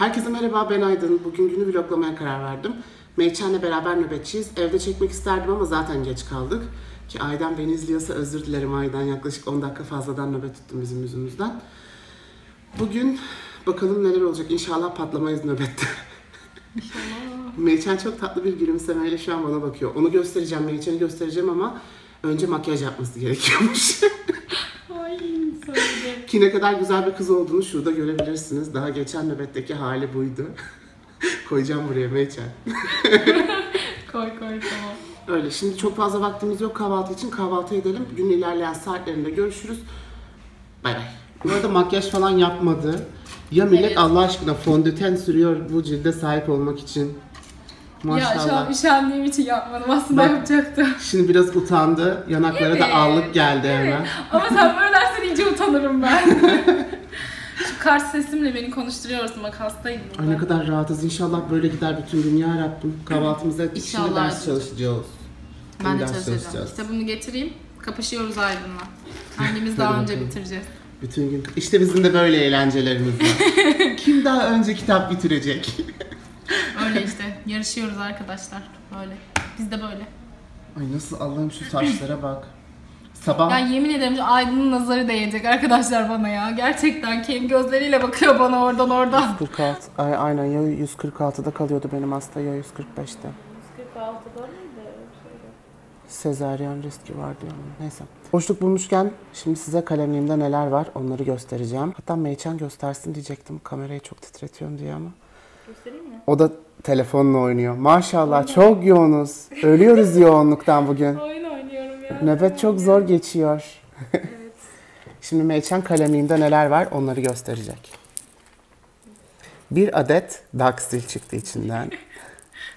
Herkese merhaba ben Aydın. Bugün günü vloglamaya karar verdim. Meyçen'le beraber nöbetçiyiz. Evde çekmek isterdim ama zaten geç kaldık. Ki Aydan beni izliyorsa özür dilerim Aydan. Yaklaşık 10 dakika fazladan nöbet tuttum bizim yüzümüzden. Bugün bakalım neler olacak. İnşallah patlamayız nöbette. İnşallah. Meyçen çok tatlı bir gülümsemeyle şu an bana bakıyor. Onu göstereceğim, Meyçen'i göstereceğim ama önce makyaj yapması gerekiyormuş. Ki ne kadar güzel bir kız olduğunu şurada görebilirsiniz. Daha geçen nöbetteki hali buydu. Koyacağım buraya Meyçen. Koy koy tamam. Öyle. Şimdi çok fazla vaktimiz yok kahvaltı için. Kahvaltı edelim. Gün ilerleyen saatlerinde görüşürüz. Bay bay. Bu arada makyaj falan yapmadı. Ya millet Evet. Allah aşkına fondöten sürüyor bu cilde sahip olmak için. Maşallah. Ya şu an üşendiğim için yapmadım. Aslında Bak. yapacaktım. Şimdi biraz utandı. Yanaklara da Evet. ağlık geldi hemen. Ama sen böyle dersen iyice utanırım ben. Şu kars sesimle beni konuşturuyorsun bak hastayım Ay ne burada. kadar rahatız. İnşallah böyle gider bütün gün ya Rabbim. Kahvaltımızda şimdi İnşallah ders çalışacağız. Ben de çalışacağım. Kitabımı getireyim. Kapışıyoruz Aydın'la. Hangimiz daha önce bitireceğiz? Bütün gün. İşte bizim de böyle eğlencelerimiz var. Kim daha önce kitap bitirecek? Öyle işte. Yarışıyoruz arkadaşlar. Böyle. Biz de böyle. Ay nasıl Allah'ım şu saçlara bak. Sabah Ya yemin ederim şu Aydın'ın nazarı değecek arkadaşlar bana ya. Gerçekten kendi gözleriyle bakıyor bana oradan oradan. 46. Ay aynen ya 146'da kalıyordu benim hasta ya 145'te. 46'da mıydı? Sezaryen riski var diyor neyse. Boşluk bulmuşken şimdi size kalemliğimde neler var onları göstereceğim. Hatta Meyçen göstersin diyecektim kamerayı çok titretiyorum diye ama. Göstereyim mi? O da telefonla oynuyor. Maşallah çok yoğunuz. Ölüyoruz yoğunluktan bugün. Oyun oynuyorum ya. Nöbet çok zor geçiyor. Şimdi Meyçen kalemliğimde neler var onları gösterecek. Bir adet Daxil çıktı içinden.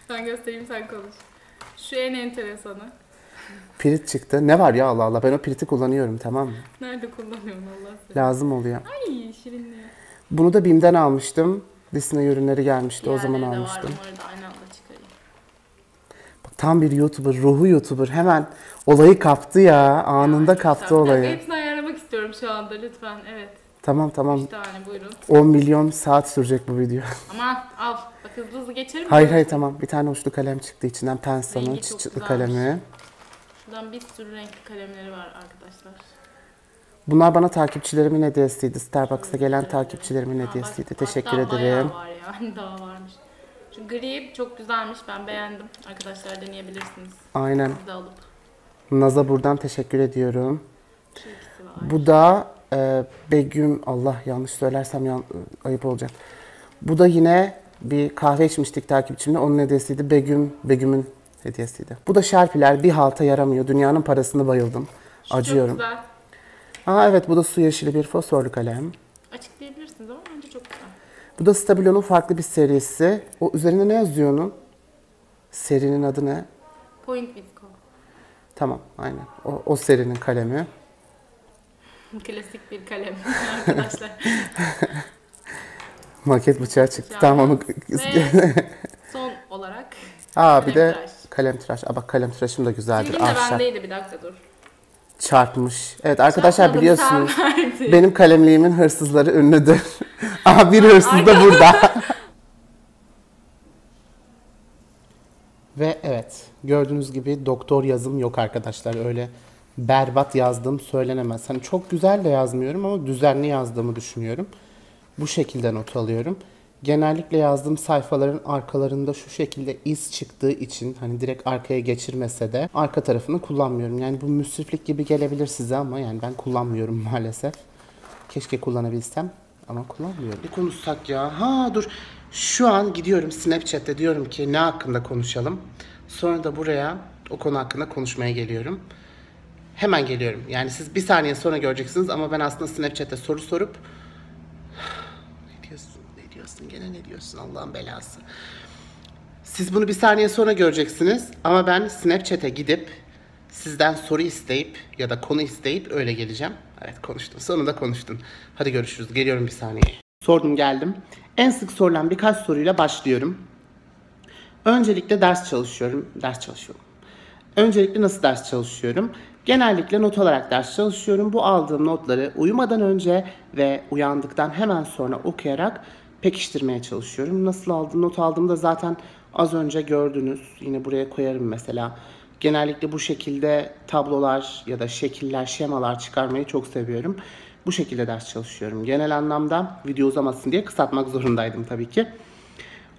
Ben göstereyim sen konuş. Şu en enteresanı. Pirit çıktı. Ne var ya Allah Allah ben o piriti kullanıyorum tamam mı? Nerede kullanıyorum Allah seni? Lazım oluyor. Ay şirinliği. Bunu da BİM'den almıştım. Disney ürünleri gelmişti o zaman almıştım. Var, onları da aynı anda çıkarayım. Bak, tam bir YouTuber, ruhu YouTuber. Hemen olayı kaptı ya. Anında kaptı olayı. Hepsini ayarlamak istiyorum şu anda lütfen. Evet. Tamam tamam. Bir tane buyurun. 10 milyon saat sürecek bu video. Aman al. Bak hızlı hızlı geçelim. mi? hayır hayır tamam. Bir tane uçlu kalem çıktı içinden. Pensa'nın çıtçıtlı kalemi. Şuradan bir sürü renkli kalemleri var arkadaşlar. Bunlar bana takipçilerimin hediyesiydi. Starbucks'a gelen takipçilerimin. Aa, hediyesiydi. bak, Teşekkür hatta ederim. bayağı var yani daha varmış. Şu gri çok güzelmiş. Ben beğendim. Arkadaşlar deneyebilirsiniz. Aynen. Siz de alıp. Naz'a buradan teşekkür ediyorum. Şu ikisi var. Bu da e, Begüm, Allah yanlış söylersem yan, ayıp olacak. Bu da yine bir kahve içmiştik takipçimle. Onun hediyesiydi. Begüm, Begüm'ün hediyesiydi. Bu da şarpiler bir halta yaramıyor. Dünyanın parasını bayıldım. Şu Acıyorum. Çok güzel. Aa evet bu da su yeşili bir fosforlu kalem. Açıklayabilirsiniz ama bence çok güzel. Bu da Stabilo'nun farklı bir serisi. O üzerinde ne yazıyor onun? Serinin adı ne? Point Visco. Tamam aynen. O, o serinin kalemi. Klasik bir kalem arkadaşlar. Maket bıçağı çıktı. Ya. Tamam onu... Ve son olarak Aa bir de kalem tıraş. Aa bak kalem tıraşım da güzeldir. Silgin de Ahşap. bendeydi bir dakika dur. Çarpmış. Evet arkadaşlar Çarpmadım, biliyorsunuz. Benim kalemliğimin hırsızları ünlüdür. Aha bir hırsız da burada. Ve evet gördüğünüz gibi doktor yazım yok arkadaşlar. Öyle berbat yazdığım söylenemez. Hani çok güzel de yazmıyorum ama düzenli yazdığımı düşünüyorum. Bu şekilde not alıyorum. Genellikle yazdığım sayfaların arkalarında şu şekilde iz çıktığı için hani direkt arkaya geçirmese de arka tarafını kullanmıyorum. Yani bu müsriflik gibi gelebilir size ama yani ben kullanmıyorum maalesef. Keşke kullanabilsem ama kullanmıyorum. Ne konuşsak ya? Ha dur. Şu an gidiyorum Snapchat'te diyorum ki ne hakkında konuşalım. Sonra da buraya o konu hakkında konuşmaya geliyorum. Hemen geliyorum. Yani siz bir saniye sonra göreceksiniz ama ben aslında Snapchat'te soru sorup ne diyorsun? Ne diyorsun? Gene ne diyorsun? Allah'ın belası. Siz bunu bir saniye sonra göreceksiniz ama ben Snapchat'e gidip sizden soru isteyip ya da konu isteyip öyle geleceğim. Evet konuştum. Sonunda konuştum. Hadi görüşürüz. Geliyorum bir saniye. Sordum geldim. En sık sorulan birkaç soruyla başlıyorum. Öncelikle ders çalışıyorum. Ders çalışıyorum. Öncelikle nasıl ders çalışıyorum? Genellikle not alarak ders çalışıyorum. Bu aldığım notları uyumadan önce ve uyandıktan hemen sonra okuyarak pekiştirmeye çalışıyorum. Nasıl aldım? Not aldığımda zaten az önce gördünüz. Yine buraya koyarım mesela. Genellikle bu şekilde tablolar ya da şekiller, şemalar çıkarmayı çok seviyorum. Bu şekilde ders çalışıyorum. Genel anlamda video uzamasın diye kısaltmak zorundaydım tabii ki.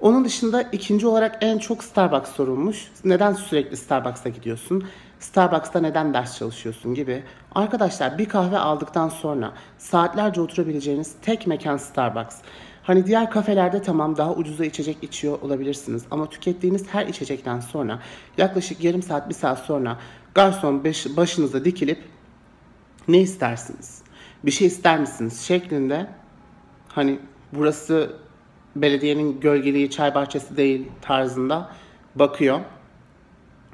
Onun dışında ikinci olarak en çok Starbucks sorulmuş. Neden sürekli Starbucks'a gidiyorsun? Starbucks'ta neden ders çalışıyorsun gibi. Arkadaşlar bir kahve aldıktan sonra saatlerce oturabileceğiniz tek mekan Starbucks. Hani diğer kafelerde tamam daha ucuza içecek içiyor olabilirsiniz ama tükettiğiniz her içecekten sonra yaklaşık yarım saat bir saat sonra garson baş, başınıza dikilip ne istersiniz? Bir şey ister misiniz? şeklinde hani burası belediyenin gölgeliği çay bahçesi değil tarzında bakıyor.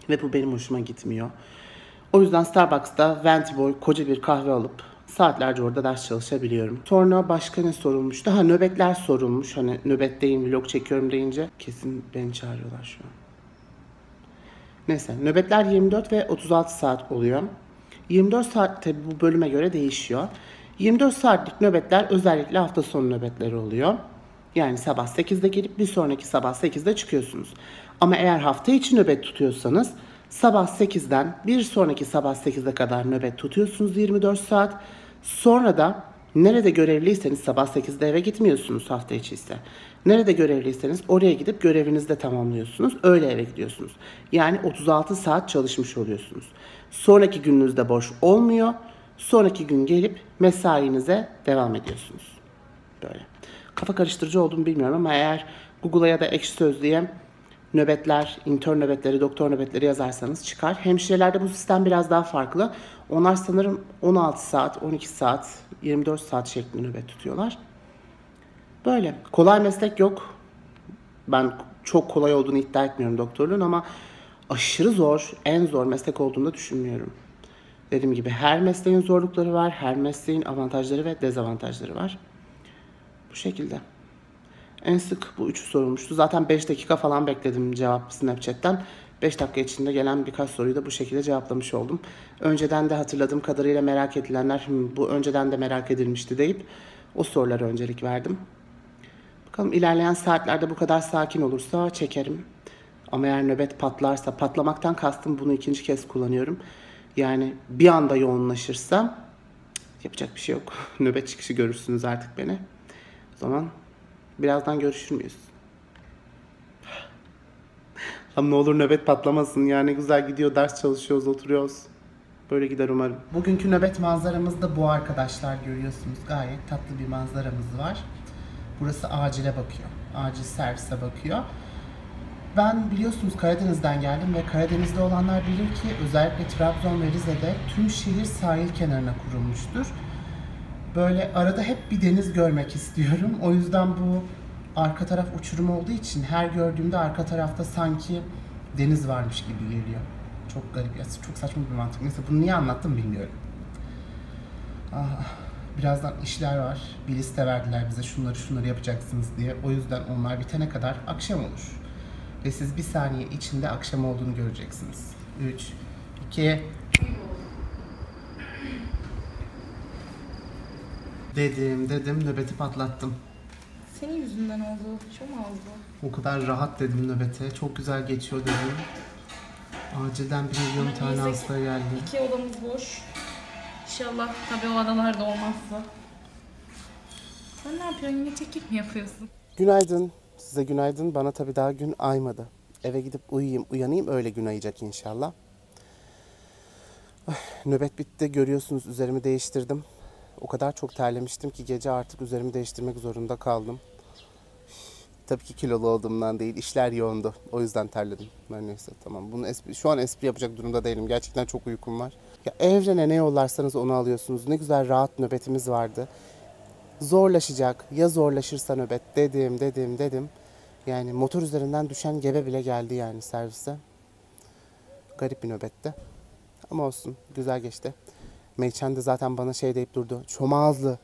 Ve bu benim hoşuma gitmiyor. O yüzden Starbucks'ta venti boy koca bir kahve alıp saatlerce orada ders çalışabiliyorum. Sonra başka ne sorulmuş? Daha nöbetler sorulmuş. Hani nöbetteyim, vlog çekiyorum deyince kesin beni çağırıyorlar şu an. Neyse nöbetler 24 ve 36 saat oluyor. 24 saat tabi bu bölüme göre değişiyor. 24 saatlik nöbetler özellikle hafta sonu nöbetleri oluyor. Yani sabah 8'de gelip bir sonraki sabah 8'de çıkıyorsunuz. Ama eğer hafta içi nöbet tutuyorsanız sabah 8'den bir sonraki sabah 8'e kadar nöbet tutuyorsunuz 24 saat. Sonra da nerede görevliyseniz sabah 8'de eve gitmiyorsunuz hafta içi ise. Nerede görevliyseniz oraya gidip görevinizi de tamamlıyorsunuz. Öyle eve gidiyorsunuz. Yani 36 saat çalışmış oluyorsunuz. Sonraki gününüzde boş olmuyor. Sonraki gün gelip mesainize devam ediyorsunuz. Böyle. Kafa karıştırıcı olduğunu bilmiyorum ama eğer Google'a ya da Ekşi Sözlüğe nöbetler, intern nöbetleri, doktor nöbetleri yazarsanız çıkar. Hemşirelerde bu sistem biraz daha farklı. Onlar sanırım 16 saat, 12 saat, 24 saat şeklinde nöbet tutuyorlar. Böyle. Kolay meslek yok. Ben çok kolay olduğunu iddia etmiyorum doktorluğun ama aşırı zor, en zor meslek olduğunu da düşünmüyorum. Dediğim gibi her mesleğin zorlukları var, her mesleğin avantajları ve dezavantajları var. Bu şekilde. En sık bu üçü sorulmuştu. Zaten 5 dakika falan bekledim cevap Snapchat'ten. 5 dakika içinde gelen birkaç soruyu da bu şekilde cevaplamış oldum. Önceden de hatırladığım kadarıyla merak edilenler bu önceden de merak edilmişti deyip o sorulara öncelik verdim. Bakalım ilerleyen saatlerde bu kadar sakin olursa çekerim. Ama eğer nöbet patlarsa, patlamaktan kastım bunu ikinci kez kullanıyorum. Yani bir anda yoğunlaşırsa yapacak bir şey yok. nöbet çıkışı görürsünüz artık beni. O zaman birazdan görüşür müyüz? Tam ne olur nöbet patlamasın yani güzel gidiyor ders çalışıyoruz oturuyoruz. Böyle gider umarım. Bugünkü nöbet manzaramız da bu arkadaşlar görüyorsunuz. Gayet tatlı bir manzaramız var. Burası acile bakıyor. Acil servise bakıyor. Ben biliyorsunuz Karadeniz'den geldim ve Karadeniz'de olanlar bilir ki özellikle Trabzon ve Rize'de tüm şehir sahil kenarına kurulmuştur. Böyle arada hep bir deniz görmek istiyorum. O yüzden bu arka taraf uçurum olduğu için her gördüğümde arka tarafta sanki deniz varmış gibi geliyor. Çok garip ya. Çok saçma bir mantık. Neyse bunu niye anlattım bilmiyorum. Ah, birazdan işler var. Bir liste verdiler bize şunları şunları yapacaksınız diye. O yüzden onlar bitene kadar akşam olur. Ve siz bir saniye içinde akşam olduğunu göreceksiniz. 3, 2, Dedim dedim nöbeti patlattım. Senin yüzünden oldu. Çok oldu. O kadar rahat dedim nöbete. Çok güzel geçiyor dedim. Acilden bir milyon tane neyse hasta geldi. İki odamız boş. İnşallah tabii o odalar da olmazsa. Sen ne yapıyorsun? Yine çekip mi yapıyorsun? Günaydın. Size günaydın. Bana tabii daha gün aymadı. Eve gidip uyuyayım, uyanayım öyle gün ayacak inşallah. Ay, nöbet bitti. Görüyorsunuz üzerimi değiştirdim. O kadar çok terlemiştim ki gece artık üzerimi değiştirmek zorunda kaldım. Tabii ki kilolu olduğumdan değil, işler yoğundu. O yüzden terledim. Ben neyse tamam. Bunu espri, şu an espri yapacak durumda değilim. Gerçekten çok uykum var. Ya evrene ne yollarsanız onu alıyorsunuz. Ne güzel rahat nöbetimiz vardı. Zorlaşacak. Ya zorlaşırsa nöbet dedim, dedim, dedim. Yani motor üzerinden düşen gebe bile geldi yani servise. Garip bir nöbetti. Ama olsun. Güzel geçti. Meyçen de zaten bana şey deyip durdu. Çoma ağızlı.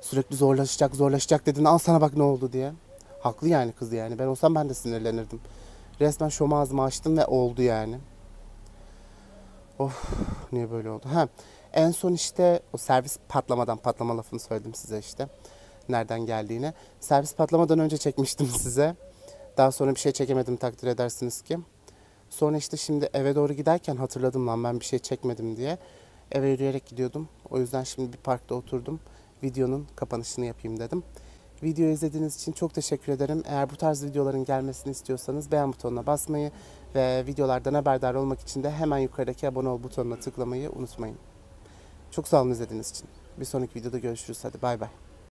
Sürekli zorlaşacak zorlaşacak dedin. Al sana bak ne oldu diye. Haklı yani kız yani. Ben olsam ben de sinirlenirdim. Resmen şoma ağzımı açtım ve oldu yani. Of niye böyle oldu? Ha, en son işte o servis patlamadan patlama lafını söyledim size işte. nereden geldiğini. Servis patlamadan önce çekmiştim size. Daha sonra bir şey çekemedim takdir edersiniz ki. Sonra işte şimdi eve doğru giderken hatırladım lan ben bir şey çekmedim diye. Eve yürüyerek gidiyordum. O yüzden şimdi bir parkta oturdum. Videonun kapanışını yapayım dedim. Videoyu izlediğiniz için çok teşekkür ederim. Eğer bu tarz videoların gelmesini istiyorsanız beğen butonuna basmayı ve videolardan haberdar olmak için de hemen yukarıdaki abone ol butonuna tıklamayı unutmayın. Çok sağ olun izlediğiniz için. Bir sonraki videoda görüşürüz. Hadi bay bay.